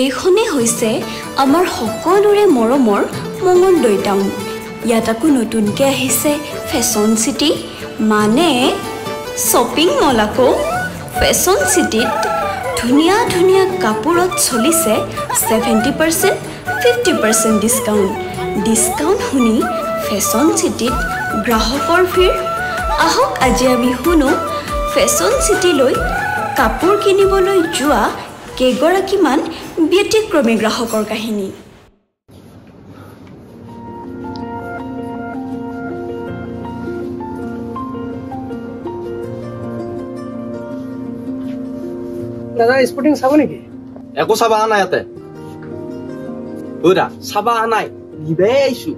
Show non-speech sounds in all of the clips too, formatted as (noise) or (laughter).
এইখনেই হৈছে আমাৰ সকলোৰে মৰমৰ মঙলদৈ টাউন ইয়াত আকৌ নতুনকৈ আহিছে ফেশ্বন চিটি মানে শ্বপিং মল আকৌ। ফেশ্বন চিটিত ধুনীয়া ধুনীয়া কাপোৰত চলিছে seventy percent fifty percent discount discount শুনি ফেশ্বন চিটিত গ্ৰাহকৰ ভিৰ। আহক আজি আমি শুনো ফেশ্বন চিটিলৈ কাপোৰ কিনিবলৈ যোৱা কেইগৰাকীমান ব্যতিক্ৰমী গ্ৰাহকৰ কাহিনী। দাদা স্পৰ্টিং চাব নেকি? একো চাবা অহা নাই ইয়াতে। বুঢ়া চাবা অহা নাই। নিবাই আহিছো।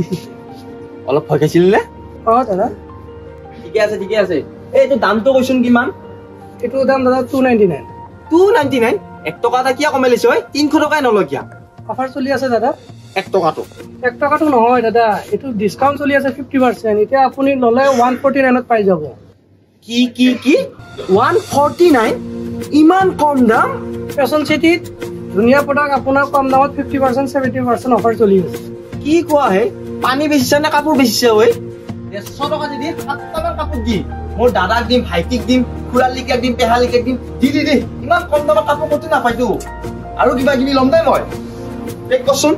(laughs) অলপ ভয় খাইছিল নে? অঁ দাদা। ঠিকে আছে ঠিকে আছে। এইটো দামটো কৈছোন কিমান? এইটো দাম দাদা two ninety nine two ninety nine এক টকা এটা কিয় কমাই লৈছে ঐ? তিনিশ টকাই নলয় কিয়? অফাৰ চলি আছে দাদা। এক টকাটো। এক টকাটো নহয় দাদা এইটো ডিছকাউণ্ট চলি আছে ফিফটি পাৰ্চেণ্ট এতিয়া আপুনি ল'লে ওৱান ফৰ্টি নাইনত পাই যাব। কি কি কি? ওৱান ফৰ্টি নাইন ইমান কম দাম? ফেশ্বন চিটিত ধুনীয়া প্ৰডাক্ট আপোনাৰ কম দামত fifty percent seventy percent offer চলি আছে। কি কোৱা হে? পানী বেচিছে নে কাপোৰ বেচিছে ঐ? ডেৰশ টকা দি সাতটামান কাপোৰ দি মোৰ দাদাক দিম ভাইটিক দিম খুৰালিকাক দিম পেহালিকাক দিম দি দি দি ইমান কম দামত কাপোৰ ক'তো নাপাইতো আৰু কিবা কিবি ল'ম দে মই? পেক কৰচোন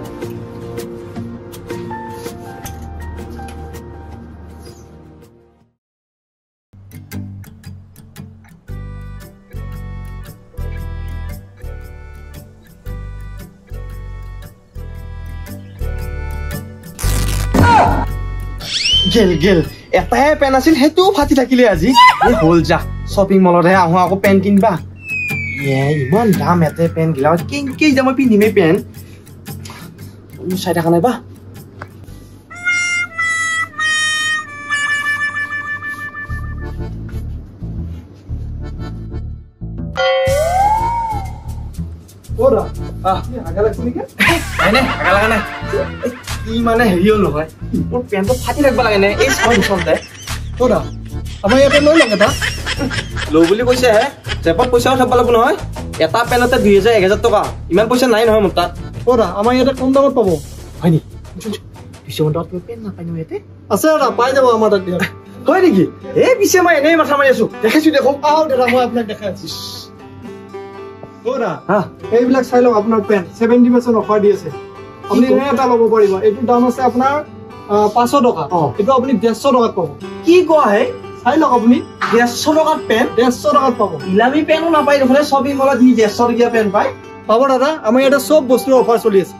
গেল গেল। এটাই পেন আছিল সেইটোও ফাটি থাকিলে আজি। এই হ'ল যা শ্বপিং মলতহে আহোঁ আকৌ পেন কিনবা। এ ইমান দাম ইয়াতে পেন গিলা। কেনেকৈ এতিয়া মই পিন্ধিমেই পেন? চাই থকা নাই বা। আহ, নাই নাই হাগা লগা নাই। এই কি মানে হেৰিও নহয়। মোৰ পেণ্টটো ফাটি থাকিব লাগে নে? এই চাওঁ ওচৰতে ক'তা আমাৰ ইয়াতে লৈ লওক এটা। লওঁ বুলি কৈছে। জেপত পইচাও থাকিব লাগিব নহয়। এটা পেণ্টতে দুই হেজাৰ এক হেজাৰ টকা। ইমান পইচা নাই নহয় মোৰ তাত। ক'তা আমাৰ ইয়াতে কম দামত পাব। হয় নেকি দুইশ মান টকাত তুমি পেণ্ট নাপাই নহয় ইয়াতে। আছে দাদা পাই যাব আমাৰ তাত দিয়ক হয় নেকি? এই পিছে মই এনেই মাথা মাৰি আছো। দেখাইছো দেখোন। আহক দাদা মই আপোনাক দেখাই আছো। এইবিলাক চাই লওক আপোনাৰ পেন ছেভেণ্টি পাৰ্চেণ্ট অফাৰ দি আছে। আপুনি এনে এটা ল'ব পাৰিব। এইটোৰ দাম আছে আপোনাৰ পাঁচশ টকা। এইটো আপুনি ডেৰশ টকাত পাব। কি কোৱা হে চাই লওক আপুনি। ডেৰশ টকাত পেণ্ট ডেৰশ টকাত পাব। ইলামী পেনো নাপায় দেখোন শ্বপিং মলত দি ডেৰশ টকীয়া পেণ্ট পায়। পাব দাদা আমাৰ ইয়াতে চব বস্তুৰ অফাৰ চলি আছে।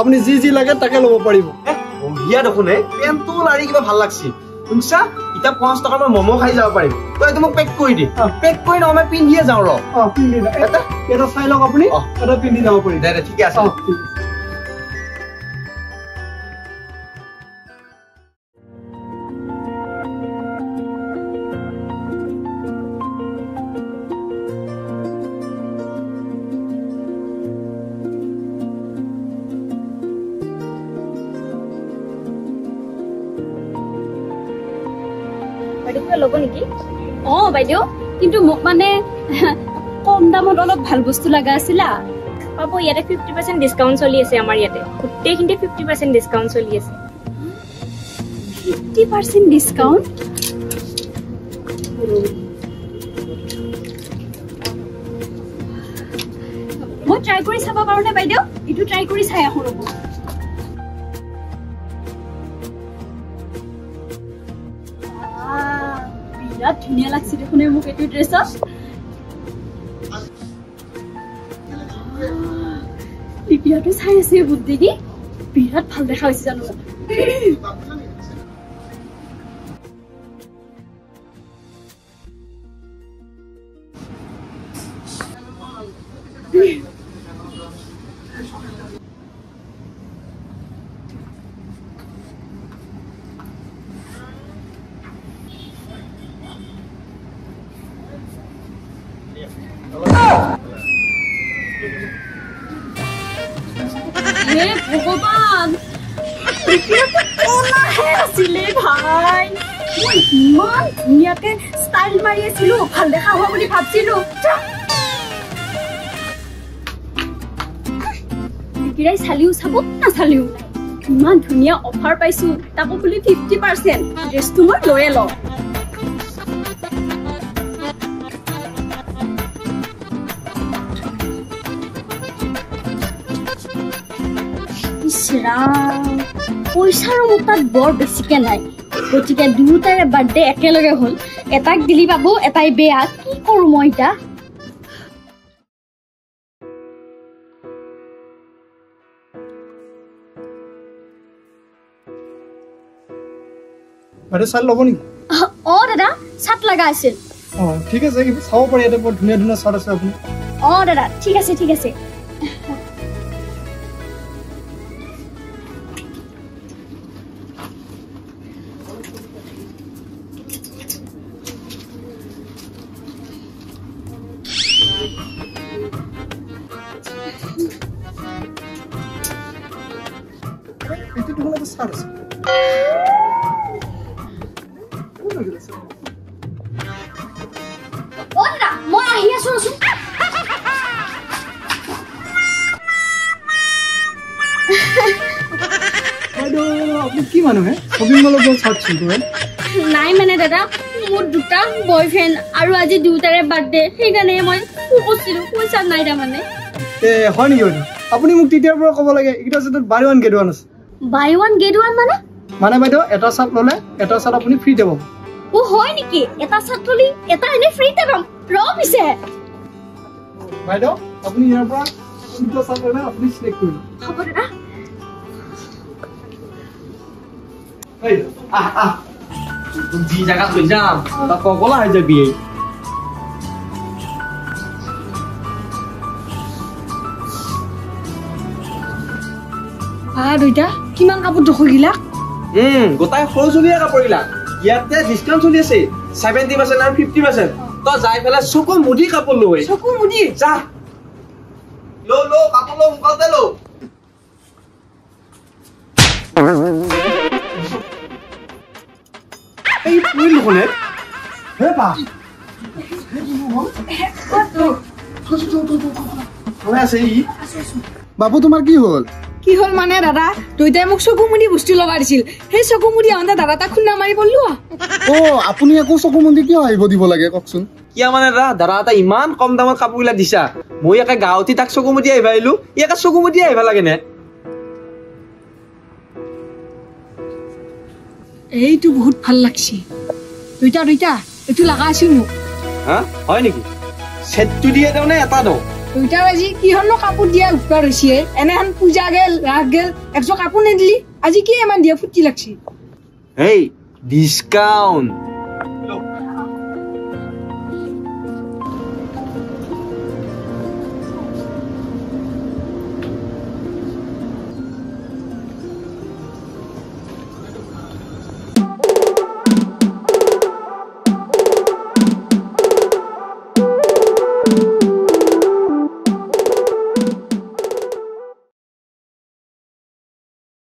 আপুনি যি যি লাগে তাকে ল'ব পাৰিব। বঢ়িয়া দেখোন হে পেণ্টটো লাৰি কিবা ভাল লাগছি। শুনছা? এতিয়া পঞ্চাছ টকা মই ম'ম' খাই যাব পাৰিম। তই এইটো মোক পেক কৰি দি। পেক কৰি নহয় মই পিন্ধিয়ে যাওঁ ৰ। অ পিন্ধি যা- এটা? এটা চাই লওক আপুনি। এটা পিন্ধি যাব পাৰিব। দে দে ঠিকে আছে। ল'ব নেকি? অঁ বাইদেউ। কিন্তু মোক মানে (laughs) কম দামত অলপ ভাল বস্তু লগা আছিলা। পাব ইয়াতে ফিফটি পাৰ্চেণ্ট ডিছকাউণ্ট চলি আছে আমাৰ ইয়াতে। গোটেইখিনিতে ফিফটি পাৰ্চেণ্ট ডিছকাউণ্ট চলি আছে। ফিফটি পাৰ্চেণ্ট ডিছকাউণ্ট মই ট্ৰাই কৰি চাব পাৰোঁনে বাইদেউ। এইটো ট্ৰাই কৰি চাই আহোঁ ৰ'ব। বিৰাট ধুনীয়া লাগছে দেখোন মোক এইটো ড্ৰেছত। লিপিয়াটো চাই আছে বুট দেখি। বিৰাট ভাল দেখা হৈছে জানো। ভাই ইমান ভাল দেখা হোৱা বুলি ভাবছিলো চালিও চাব নাচালিও ধুনীয়া অফাৰ পাইছো তাকো বুলি ফিফটি পাৰ্চেণ্ট ড্ৰেছটো মই লৈয়ে লওঁ ইছ পইচাৰো মোৰ তাত বৰ বেছিকে নাই। গতিকে দুয়োটাৰে বাৰ্থডে একেলগে হ'ল। এটাক দিলি পাব এটাই বেয়া। কি কৰো মই এতিয়া? বাইদেউ চাই ল'ব নেকি? অ দাদা চাট লগা আছিল। অঁ ঠিক আছে চাব পাৰি। ইয়াতে বৰ ধুনীয়া ধুনীয়া চাৰ্ট আছে আপুনি। অ দাদা ঠিক আছে ঠিক আছে। এইটো দেখোন এটা চাৰ্ট আছে মই আহি ৰচোন আপুনি কি মানুহে শ্বপিং মলত গৈ চাৰ্ট চিন্তু নাই মানে দাদা মোৰ দুটা বয়ফ্ৰেণ্ড আৰু আজি দুয়োটাৰে বাৰ্থডে সেইকাৰণে মই খুজিছিলো পইচা নাই তাৰমানে হয় নেকি বাইদেউ আপুনি মোক তেতিয়াৰ পৰা ক'ব লাগে এইকেইটা চাৰ্টত বাই ওৱান গেট ওৱান আছে। বাই ওৱান গেট ওৱান মানে? মানে বাইদেউ এটা চাৰ্ট ল'লে এটা চাৰ্ট আপুনি ফ্ৰীতে পাব। অ হয় নেকি? এটা ছাত্ৰলি এটা এনে ফ্ৰীতে পাম। ৰ পিছে বাইদেউ আপুনি ইয়াৰ পৰা দুটা চাৰ্ট ল'লে আপুনি চিলেক্ট কৰিব হ'ব দাদা। আহ আহ। কিমান কাপোৰ গোটাই সৰু চলিয়ে কাপোৰবিলাক ইয়াতে ডিছকাউণ্ট চলি আছে ছেভেণ্টি পাৰ্চেণ্ট আৰু ফিফটি পাৰ্চেণ্ট তই যাই পেলাই চকু মুদি কাপোৰ লৈ চকু মুদি যা ল ল কাপোৰ ল সোনকালতে ল দেখোনে হে বা ভালে আছে ই বাবু তোমাৰ কি হ'ল কি হ'ল মানে দাদা দুইটাই মোক চকু মুদি বস্তু লগাই দিছিল সেই চকু মুদি আহোঁতে দাদা তাক খুন্দা মাৰি পৰলো আ। অ আপুনি একো চকু মন্দিৰ কিয় আহিব দিব লাগে কওকচোন কিয় মানে দাদা দাদা এটা ইমান কম দামত কাপোৰবিলাক দিছা মই একে গাঁৱতী তাক চকু মুদি আহিব আহিলো ইয়াকে চকু মুদি আহিব লাগে নে এইটো বহুত ভাল লাগছে দুইটা দুইটা। এইটো লগা আছিল মোক। হা? হয় নেকি? চেটটো দিয়ে দিওঁ নে এটা দিওঁ দুইটাৰ আজি কিহৰনো কাপোৰ দিয়া উৎপাত হৈছে? এনেহেন পূজা গেল ৰাস গেল একযোৰ কাপোৰ নিদিলি। আজি কি ইমান দিয়া ফুটি লাগছে? হেই ডিছকাউণ্ট